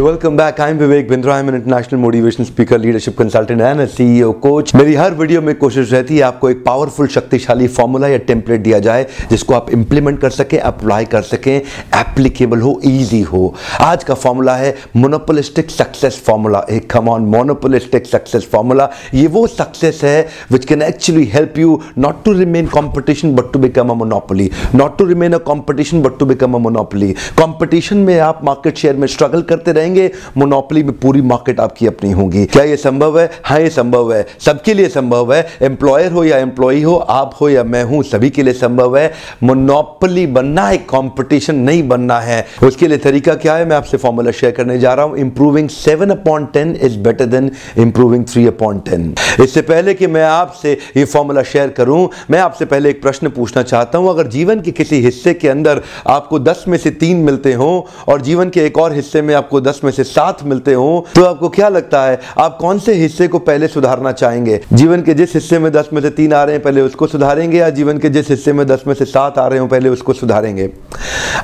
Welcome back I am Vivek Bindra I am international motivation speaker leadership consultant and CEO coach मेरी हर video में कोशिश रहती है आपको एक पावरफुल शक्तिशाली फॉर्मूला या टेम्पलेट दिया जाए, जिसको आप इंप्लीमेंट कर सकें अप्लाई कर सकें एप्लीकेबल हो इजी हो। आज का फॉर्मूला है मोनोपोलिस्टिक सक्सेस फॉर्मूला एक come on monopolistic success formula ये वो सक्सेस है which can actually help you not to remain competition but to become a monopoly not to remain a competition but to become a monopoly competition में आप market share में struggle करते रहेंगे monopoly में पूरी मार्केट आपकी अपनी होगी। क्या ये संभव है? हाँ ये संभव है। सबके लिए संभव है। एम्प्लॉयर हो या एम्प्लॉय हो, आप हो या मैं हूँ, सभी के लिए संभव है। मोनोपोली बनना है कंपटीशन नहीं बनना है। उसके लिए तरीका क्या है? मैं आपसे फॉर्मूला शेयर करने जा रहा हूँ। Improving seven upon ten is better than improving three upon ten इससे पहले कि मैं आपसे ये फॉर्मूला शेयर करूँ, मैं आपसे पहले एक प्रश्न पूछना चाहता हूँ। अगर जीवन के किसी हिस्से के अंदर आपको दस में से तीन मिलते हो और जीवन के एक और हिस्से में आपको दस में से सात मिलते हो तो आपको क्या लगता है, आप कौन से हिस्से को पहले सुधारना चाहेंगे? जीवन के जिस हिस्से में दस में से तीन आ रहे हैं, पहले उसको सुधारेंगे, या जीवन के जिस हिस्से में दस में से सात आ रहे हो, पहले उसको सुधारेंगे?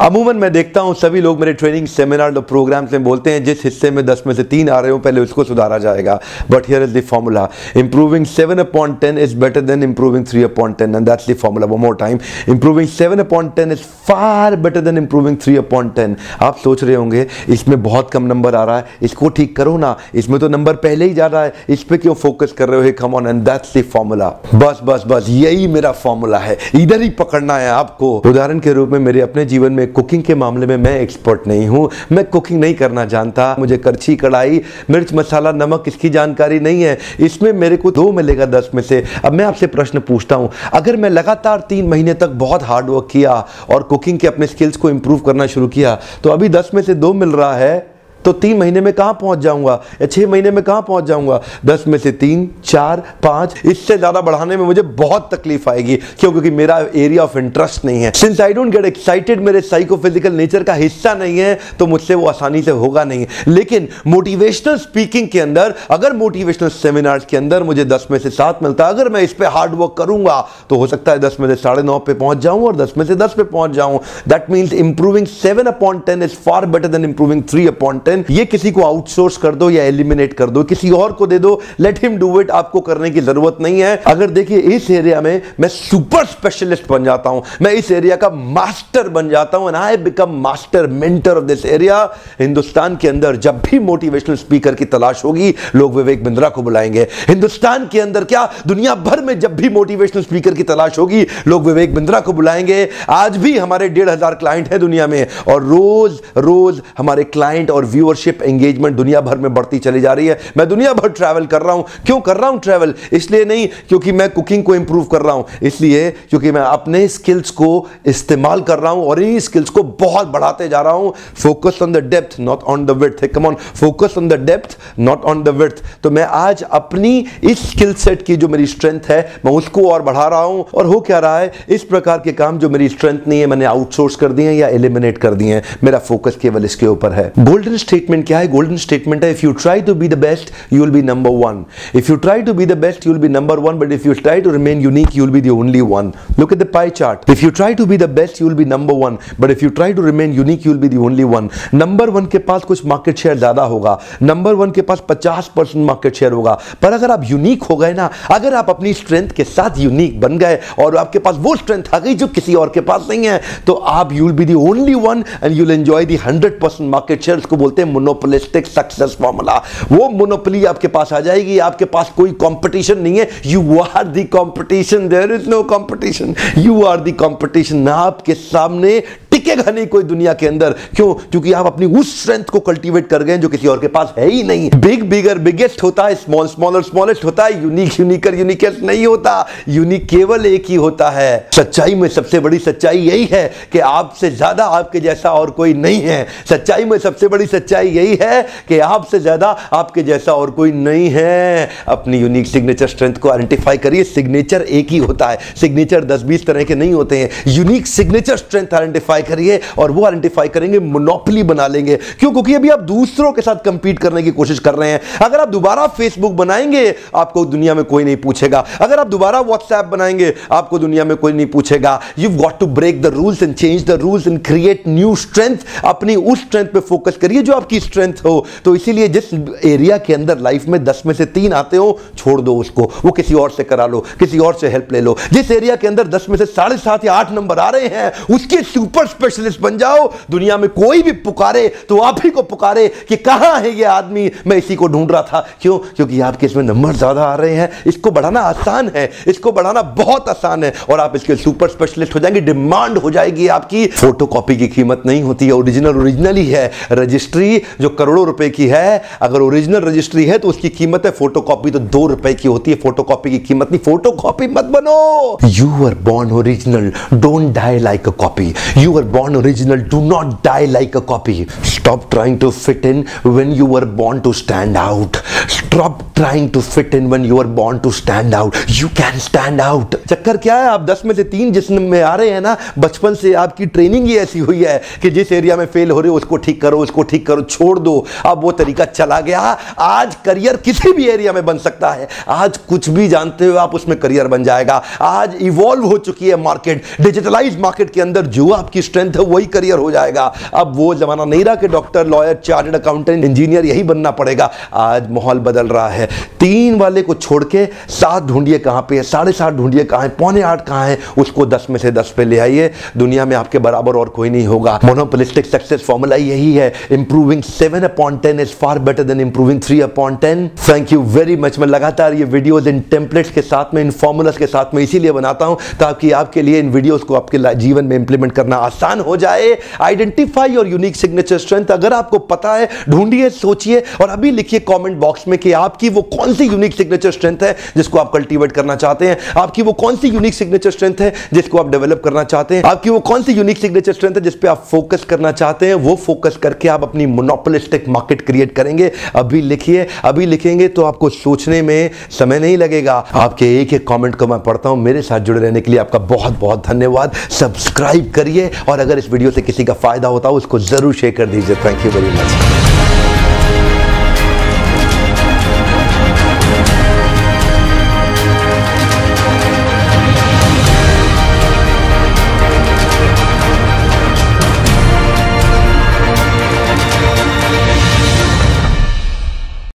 अमूमन मैं देखता हूँ, सभी लोग मेरे ट्रेनिंग सेमिनार प्रोग्राम्स में बोलते हैं, जिस हिस्से में दस में से तीन आ रहे हो, पहले उसको सुधारा जाएगा। But here is the formula improving seven upon ten is better than improving three upon ten and that's the formula one more time improving seven upon ten is far better than improving three upon ten आप सोच रहे होंगे, इसमें बहुत कम number आ रहा है, इसको ठीक करो ना। इसमें तो नंबर पहले ही जा रहा है। इस पे क्यों फोकस कर रहे हो? Come on and that's the formula बस बस बस, यही मेरा फॉर्मूला है। इधर ही पकड़ना है आपको। उदाहरण के रूप में मेरे अपने जीवन में कुकिंग के मामले में मैं एक्सपर्ट नहीं हूँ। मैं कुकिंग नहीं करना जानता। मुझे करछी, कढ़ाई, मिर्च, मसाला, नमक, इसकी जानकारी नहीं है। इसमें मेरे को दो मिलेगा दस में से। अब मैं आपसे प्रश्न पूछता हूँ। अगर मैं लगातार तीन महीने तक बहुत हार्डवर्क किया और कुकिंग के अपने स्किल्स को इंप्रूव करना शुरू किया तो अभी दस में से दो मिल रहा है। तो तीन महीने में कहाँ पहुँच जाऊँगा? या छह महीने में कहाँ पहुँच जाऊँगा? दस में से तीन, चार, पाँच, इससे ज़्यादा बढ़ाने में मुझे बहुत तकलीफ़ आएगी। क्यों? क्योंकि मेरा एरिया ऑफ़ इंटरेस्ट नहीं है। Since I don't get excited मेरे साइकोफिजिकल नेचर का हिस्सा नहीं है तो मुझसे वो आसानी से होगा नहीं। लेकिन मोटिवेशनल स्पीकिंग के अंदर, अगर मोटिवेशनल सेमिनार्स के अंदर मुझे दस में से सात मिलता अगर मैं इस पर हार्ड वर्क करूँगा तो हो सकता है दस में से साढ़े नौ पे पहुँच जाऊँ और दस में से दस पे पहुँच जाऊँ। That means improving seven upon ten is far better than improving three upon ten ये किसी को आउटसोर्स कर दो या एलिमिनेट कर दो, किसी और को दे दो लेट हिम डू इट आपको करने की ज़रूरत नहीं है। अगर देखिए, इस एरिया में मैं सुपर स्पेशलिस्ट बन जाता हूँ, मैं इस एरिया का मास्टर बन जाता हूँ and I become master mentor of this area Hindustan के अंदर जब भी मोटिवेशनल स्पीकर की तलाश होगी, लोग विवेक बिंद्रा को बुलाएँगे। हिंदुस्तान के अंदर क्या, दुनिया भर में जब भी मोटिवेशनल स्पीकर की तलाश होगी, लोग विवेक बिंद्रा को बुलाएँगे। आज भी हमारे डेढ़ हज़ार क्लाइंट है दुनिया में, और रोज रोज हमारे क्लाइंट और व्यूअरशिप एंगेजमेंट दुनिया भर में बढ़ती चली जा रही है। मैं दुनिया भर ट्रैवल कर रहा हूँ। क्यों कर रहा हूँ ट्रैवल इसलिए नहीं, क्योंकि मैं कुकिंग को इंप्रूव कर रहा हूँ। इसलिए क्योंकि मैं अपने स्किल्स को इस्तेमाल कर रहा हूँ और इन स्किल्स को बहुत बढ़ाते जा रहा हूँ। Focus on the depth not on the width come on focus on the depth not on the width तो मैं आज अपनी इस स्किल सेट की जो मेरी स्ट्रेंथ है, मैं उसको और बढ़ा रहा हूँ। और हो क्या रहा है? इस प्रकार के काम जो मेरी स्ट्रेंथ नहीं है, मैंने आउटसोर्स कर दिए या एलिमिनेट कर दिए मेरा फोकस केवल इसके ऊपर है। गोल्डन स्टेटमेंट क्या है गोल्डन स्टेटमेंट है if you try to be the best you will be number one if you try to be the best you will be number one but if you try to remain unique you will be the only one look at the pie chart if you try to be the best you will be number one but if you try to remain unique you will be the only one number one के पास कुछ market share ज़्यादा होगा. Number one के पास पचास percent market share होगा. पर अगर आप यूनिक हो गए ना, अगर आप अपनी स्ट्रेंथ के साथ यूनिक बन गए और आपके पास वो स्ट्रेंथ आ गई जो किसी और के पास नहीं है तो आप you will be the only one and you will enjoy the hundred percent market share उसको बोलते हैं मोनोपोलिस्टिक सक्सेस फॉर्मूला वो मोनोपली आपके पास आ जाएगी, आपके पास कोई कंपटीशन नहीं है। You are the competition there is no competition you are the competition आपके सामने टिकेगा नहीं कोई दुनिया के अंदर। क्यों? क्योंकि आप अपनी उस स्ट्रेंथ को कल्टीवेट कर गए जो किसी और के पास है ही नहीं। बिग बिगर बिगेस्ट होता है स्मॉल स्मॉलर स्मॉलेस्ट होता है यूनिक यूनिकर यूनिकेस्ट नहीं होता। यूनिक केवल एक ही होता है। सच्चाई में सबसे बड़ी सच्चाई यही है कि आपसे ज़्यादा आपके जैसा और कोई नहीं है। सच्चाई में सबसे बड़ी सच्चाई यही है कि आपसे ज़्यादा आपके जैसा और कोई नहीं है। अपनी यूनिक सिग्नेचर स्ट्रेंथ को आइडेंटिफाई करिए। सिग्नेचर एक ही होता है। सिग्नेचर दस बीस तरह के नहीं होते हैं। यूनिक सिग्नेचर स्ट्रेंथ आइडेंटिफाई करिए और वो आइडेंटिफाई करेंगे मोनोपली बना लेंगे। क्यों? क्योंकि अभी आप दूसरों के साथ कंपीट करने की कोशिश कर रहे हैं। अगर आप दोबारा फेसबुक बनाएँगे, आपको दुनिया में कोई नहीं पूछेगा। अगर आप दोबारा व्हाट्सएप बनाएँगे, आपको दुनिया में कोई नहीं पूछेगा। You got to break the rules and change the rules and create new strength अपनी उस स्ट्रेंथ पे फोकस करिए जो आपकी स्ट्रेंथ हो। तो इसीलिए जिस एरिया के अंदर लाइफ में दस में से तीन आते हो, छोड़ दो उसको। वो किसी और से करा लो, किसी और से हेल्प ले लो। जिस एरिया के अंदर दस में से साढ़े सात या आठ नंबर आ रहे हैं, उसके सुपर स्पेशलिस्ट बन जाओ। दुनिया में कोई भी पुकारे तो आप ही को पुकारे कि कहाँ है ये आदमी? मैं इसी को ढूंढ रहा था। क्यों? क्योंकि आपके इसमें नंबर ज़्यादा आ रहे हैं। इसको बढ़ाना आसान है। इसको बढ़ाना बहुत आसान है। और आप इसके सुपर स्पेशलिस्ट हो जाएँगे डिमांड हो जाएगी आपकी। फ़ोटो की कीमत नहीं होती। है ओरिजिनल ओरिजिनल ही। है रजिस्ट्री जो करोड़ों रुपए की है, अगर ओरिजिनल रजिस्ट्री है तो उसकी कीमत है फ़ोटो तो दो रुपए की होती है। फ़ोटो की कीमत नहीं। फ़ोटो मत बनो। You are born original don't die like a copy you are born original do not die like a copy stop trying to fit in when you were born to stand out. Stop trying to fit in when you are born to stand out. You can stand out. चक्कर क्या है? आप 10 में से तीन जिसम में आ रहे हैं ना, बचपन से आपकी ट्रेनिंग ही ऐसी हुई है कि जिस एरिया में फेल हो रहे हो, उसको ठीक करो, उसको ठीक करो, छोड़ दो। अब वो तरीका चला गया। आज करियर किसी भी एरिया में बन सकता है। आज कुछ भी जानते हो आप, उसमें करियर बन जाएगा। आज इवॉल्व हो चुकी है मार्केट डिजिटलाइज मार्केट के अंदर जो आपकी स्ट्रेंथ है, वही करियर हो जाएगा। अब वो जमाना नहीं रहा कि doctor lawyer chartered accountant engineer यही बनना पड़ेगा। आज माहौल बदल रहा है। तीन वाले को छोड़ के सात ढूंढिए कहाँ पे है, साढ़े सात ढूंढिए कहाँ है, पौने आठ कहाँ है, उसको दस में से दस पे ले आइए। दुनिया में आपके बराबर और कोई नहीं होगा। मोनोपोलिस्टिक सक्सेस फॉर्मूला यही है। Improving seven upon ten is far better than improving three upon ten thank you very much मैं लगातार ये वीडियोज़ इन टेम्पलेट्स के साथ में, इन फॉर्मूलाज के साथ में इसीलिए बनाता हूँ ताकि आपके लिए इन वीडियोस को आपके जीवन में इंप्लीमेंट करना आसान हो जाए। आइडेंटिफाई और यूनिक सिग्नेचर स्ट्रेंथ अगर आपको पता है, ढूंढिए, सोचिए और अभी लिखिए कमेंट बॉक्स में कि आपकी वो कौन सी यूनिक सिग्नेचर स्ट्रेंथ है जिसको आप कल्टीवेट करना चाहते हैं। आपकी वो कौन सी यूनिक सिग्नेचर स्ट्रेंथ है जिसको आप डेवलप करना चाहते हैं। आपकी वो कौन सी यूनिक सिग्नेचर स्ट्रेंथ है जिसपे आप फोकस करना चाहते हैं। वो फोकस करके आप अपनी मोनोपोलिस्टिक मार्केट क्रिएट करेंगे। अभी लिखिए, अभी लिखेंगे तो आपको सोचने में समय नहीं लगेगा। आपके एक एक कमेंट को मैं पढ़ता हूँ। मेरे साथ जुड़े रहने के लिए आपका बहुत बहुत धन्यवाद। सब्सक्राइब करिए और अगर इस वीडियो से किसी का फ़ायदा होता हो उसको ज़रूर शेयर कर दीजिए। Thank you very much